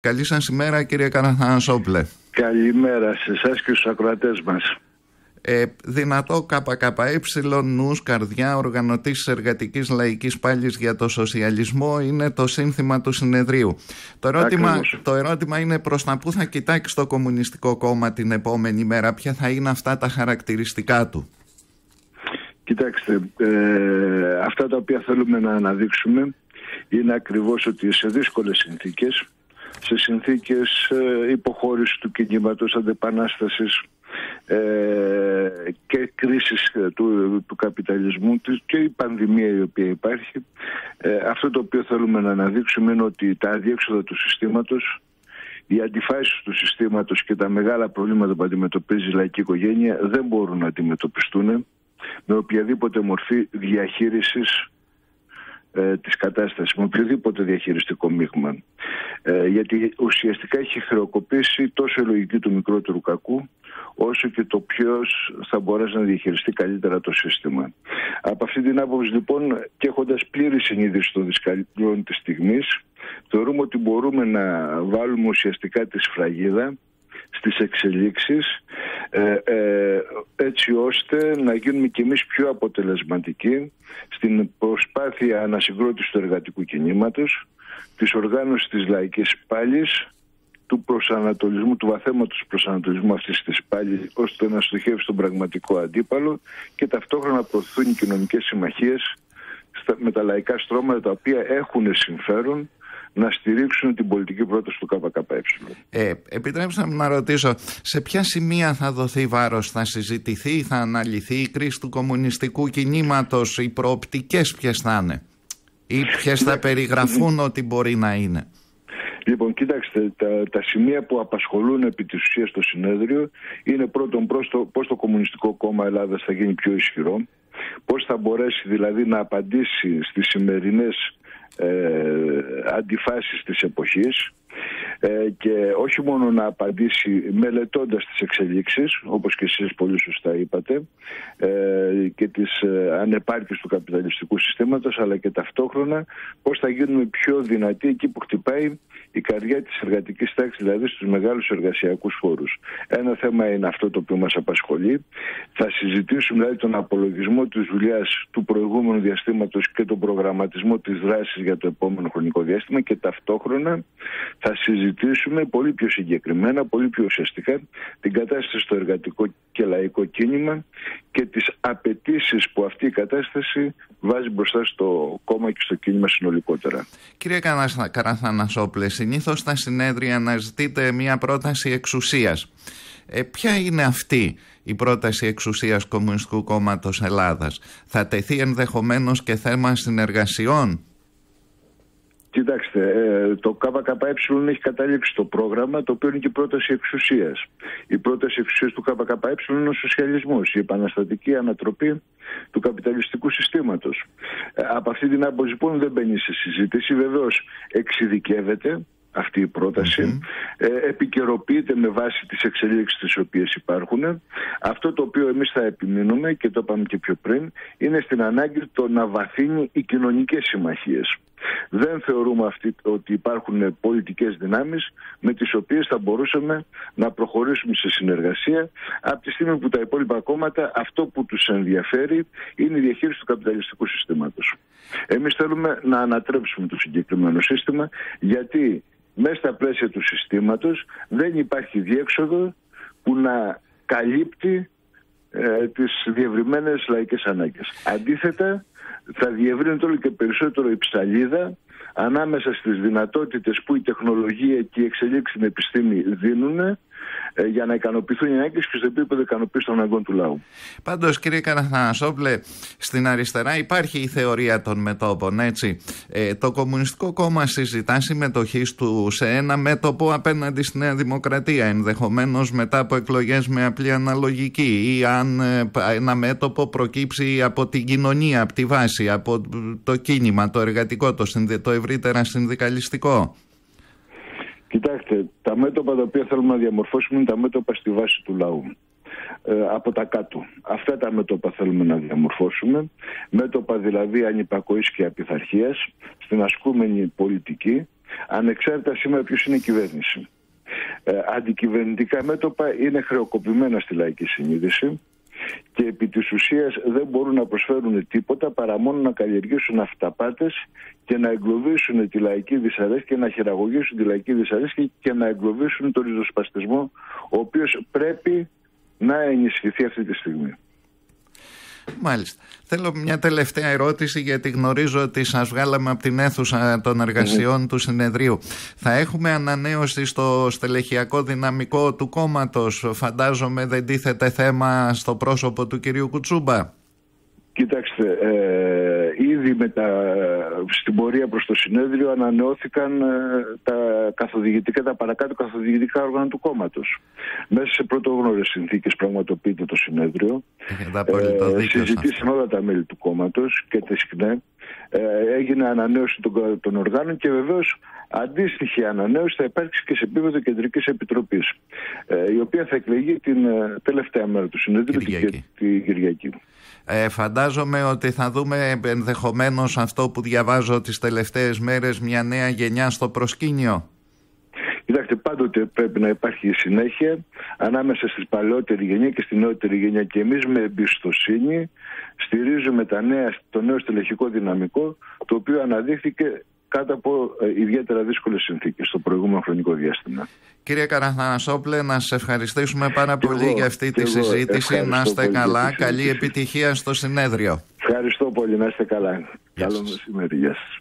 Καλή σας ημέρα κύριε Καραθανασόπλε. Καλημέρα σε εσάς και στους ακροατές μας. Ε, δυνατό ΚΚΕ, νους, καρδιά, οργανωτής εργατικής λαϊκής πάλης για το σοσιαλισμό είναι το σύνθημα του συνεδρίου. Το ερώτημα, το ερώτημα είναι προς τα πού θα κοιτάξει το Κομμουνιστικό Κόμμα την επόμενη μέρα, ποια θα είναι αυτά τα χαρακτηριστικά του. Κοιτάξτε, ε, αυτά τα οποία θέλουμε να αναδείξουμε είναι ακριβώς ότι σε δύσκολες συνθήκες, σε συνθήκες ε, υποχώρησης του κινήματος αντεπανάστασης ε, και κρίσης του, του καπιταλισμού και η πανδημία η οποία υπάρχει. Ε, αυτό το οποίο θέλουμε να αναδείξουμε είναι ότι τα αδιέξοδα του συστήματος οι αντιφάσεις του συστήματος και τα μεγάλα προβλήματα που αντιμετωπίζει η λαϊκή οικογένεια δεν μπορούν να αντιμετωπιστούν με οποιαδήποτε μορφή διαχείρισης ε, της κατάστασης, με οποιοδήποτε διαχειριστικό μείγμα. Ε, γιατί ουσιαστικά έχει χρεοκοπήσει τόσο η λογική του μικρότερου κακού, όσο και το ποιος θα μπορέσει να διαχειριστεί καλύτερα το σύστημα. Από αυτή την άποψη λοιπόν και έχοντας πλήρη συνείδηση των δυσκολιών της στιγμής, θεωρούμε ότι μπορούμε να βάλουμε ουσιαστικά τη σφραγίδα στις εξελίξεις ε, ε, έτσι ώστε να γίνουμε κι εμείς πιο αποτελεσματικοί στην προσπάθεια ανασυγκρότησης του εργατικού κινήματος, της οργάνωσης της λαϊκής πάλης, του προσανατολισμού, του βαθέματος προσανατολισμού αυτής της πάλης ώστε να στοχεύει στον πραγματικό αντίπαλο και ταυτόχρονα προωθούν οι κοινωνικές συμμαχίες με τα λαϊκά στρώματα τα οποία έχουν συμφέρον να στηρίξουν την πολιτική πρόταση του ΚΚΕ. Ε, επιτρέψτε μου να ρωτήσω, σε ποια σημεία θα δοθεί βάρος, θα συζητηθεί, θα αναλυθεί η κρίση του κομμουνιστικού κινήματος, οι προοπτικές ποιες θα είναι; Ή ποιες θα περιγραφούν ότι μπορεί να είναι; Λοιπόν, κοιτάξτε, τα, τα σημεία που απασχολούν επί της ουσίας το συνέδριο είναι πρώτον πώς το, πώς το Κομμουνιστικό Κόμμα Ελλάδας θα γίνει πιο ισχυρό, πώς θα μπορέσει δηλαδή να απαντήσει στις σημερινές ε, αντιφάσεις της εποχής. ε, και όχι μόνο να απαντήσει μελετώντας τις εξελίξεις όπως και εσείς πολύ σωστά είπατε ε, και τις ε, ανεπάρκειες του καπιταλιστικού συστήματος αλλά και ταυτόχρονα πώς θα γίνουμε πιο δυνατοί εκεί που χτυπάει η καρδιά της εργατικής τάξης δηλαδή στους μεγάλους εργασιακούς φόρους. Ένα θέμα είναι αυτό το οποίο μας απασχολεί. Θα συζητήσουμε δηλαδή τον απολογισμό της δουλειάς του προηγούμενου διαστήματος και τον προγραμματισμό της δράσης για το επόμενο χρονικό διάστημα και ταυτόχρονα θα συζητήσουμε πολύ πιο συγκεκριμένα, πολύ πιο ουσιαστικά την κατάσταση στο εργατικό και λαϊκό κίνημα και τις απαιτήσεις που αυτή η κατάσταση βάζει μπροστά στο κόμμα και στο κίνημα συνολικότερα. Κύριε Καραθανασόπλε, συνήθως στα συνέδρια αναζητείτε μια πρόταση εξουσίας. Ε, ποια είναι αυτή η πρόταση εξουσίας Κομμουνιστικού Κόμματος Ελλάδας; Θα τεθεί ενδεχομένως και θέμα συνεργασιών; Κοιτάξτε, ε, το ΚΚΕ έχει κατάληξει το πρόγραμμα, το οποίο είναι και η πρόταση εξουσίας. Η πρόταση εξουσίας του ΚΚΕ είναι ο σοσιαλισμός, η επαναστατική ανατροπή του καπιταλιστικού συστήματος. Ε, από αυτή την άποψη λοιπόν δεν μπαίνει σε συζήτηση. Βεβαίως εξειδικεύεται αυτή η πρόταση. Ε, επικαιροποιείται με βάση τις εξελίξεις τις οποίες υπάρχουν. Αυτό το οποίο εμείς θα επιμείνουμε και το είπαμε και πιο πριν είναι στην ανάγκη το να βαθύνει οι κοινωνικές συμμαχίες. Δεν θεωρούμε αυτή, ότι υπάρχουν πολιτικές δυνάμεις με τις οποίες θα μπορούσαμε να προχωρήσουμε σε συνεργασία από τη στιγμή που τα υπόλοιπα κόμματα αυτό που τους ενδιαφέρει είναι η διαχείριση του καπιταλιστικού συστήματος. Εμείς θέλουμε να ανατρέψουμε το συγκεκριμένο σύστημα γιατί μέσα στα πλαίσια του συστήματος δεν υπάρχει διέξοδο που να καλύπτει ε, τις διευρυμένες λαϊκές ανάγκες. Αντίθετα, θα διευρύνεται όλο και περισσότερο η ψαλίδα ανάμεσα στις δυνατότητες που η τεχνολογία και η εξελίξη στην επιστήμη δίνουν ε, για να ικανοποιηθούν οι ανάγκε και στο επίπεδο ικανοποίησης των αναγκών του λαού. Πάντως, κύριε Καραθανασόπλε, στην αριστερά υπάρχει η θεωρία των μετόπων, έτσι. Ε, το Κομμουνιστικό Κόμμα συζητά συμμετοχής του σε ένα μέτωπο απέναντι στη Νέα Δημοκρατία, ενδεχομένως μετά από εκλογές με απλή αναλογική, ή αν ε, ένα μέτωπο προκύψει από την κοινωνία, από τη βάση, από το κίνημα, το εργατικό, το, το ευρύτερα συνδικαλιστικό. Κοιτάξτε, τα μέτωπα τα οποία θέλουμε να διαμορφώσουμε είναι τα μέτωπα στη βάση του λαού. Ε, από τα κάτω. Αυτά τα μέτωπα θέλουμε να διαμορφώσουμε. Μέτωπα δηλαδή ανυπακοής και απειθαρχίας στην ασκούμενη πολιτική ανεξάρτητα σήμερα ποιος είναι η κυβέρνηση. Ε, αντικυβερνητικά μέτωπα είναι χρεοκοπημένα στη λαϊκή συνείδηση και επί της ουσίας δεν μπορούν να προσφέρουν τίποτα παρά μόνο να καλλιεργήσουν αυταπάτες και να εγκλωβίσουν τη λαϊκή δυσαρέσκεια, να χειραγωγήσουν τη λαϊκή δυσαρέσκεια και να εγκλωβίσουν τον ριζοσπαστισμό ο οποίος πρέπει να ενισχυθεί αυτή τη στιγμή. Μάλιστα. Θέλω μια τελευταία ερώτηση γιατί γνωρίζω ότι σας βγάλαμε από την αίθουσα των εργασιων του συνεδρίου. Θα έχουμε ανανέωση στο στελεχειακό δυναμικό του κόμματος; Φαντάζομαι δεν τίθεται θέμα στο πρόσωπο του κυρίου Κουτσούμπα. Κοιτάξτε, ε, ήδη με τα, στην πορεία προς το συνέδριο ανανεώθηκαν ε, τα καθοδηγητικά, τα παρακάτω καθοδηγητικά όργανα του κόμματος. Μέσα σε πρωτογνώρες συνθήκες πραγματοποιείται το συνέδριο. Ε, συζητήσαμε όλα τα μέλη του κόμματος και τη ΣΚΝΕ. Ε, έγινε ανανέωση των, των οργάνων και βεβαίως αντίστοιχη ανανέωση θα υπάρξει και σε επίπεδο κεντρικής επιτροπής ε, η οποία θα εκλεγεί την ε, τελευταία μέρα του συνέδριου την, την Κυριακή. Ε, φαντάζομαι ότι θα δούμε ενδεχομένως αυτό που διαβάζω τις τελευταίες μέρες μια νέα γενιά στο προσκήνιο. Κοιτάξτε, πάντοτε πρέπει να υπάρχει συνέχεια ανάμεσα στη παλαιότερη γενιά και στη νεότερη γενιά. Και εμείς με εμπιστοσύνη στηρίζουμε τα νέα, το νέο στελεχικό δυναμικό, το οποίο αναδείχθηκε κάτω από ε, ιδιαίτερα δύσκολες συνθήκες στο προηγούμενο χρονικό διάστημα. Κύριε Καραθανασόπλε, να σας ευχαριστήσουμε πάρα πολύ για αυτή τη συζήτηση. Να είστε καλά. Καλή επιτυχία στο συνέδριο. Ευχαριστώ πολύ. Να είστε καλά. Καλό μεσημέρι. Γεια σας.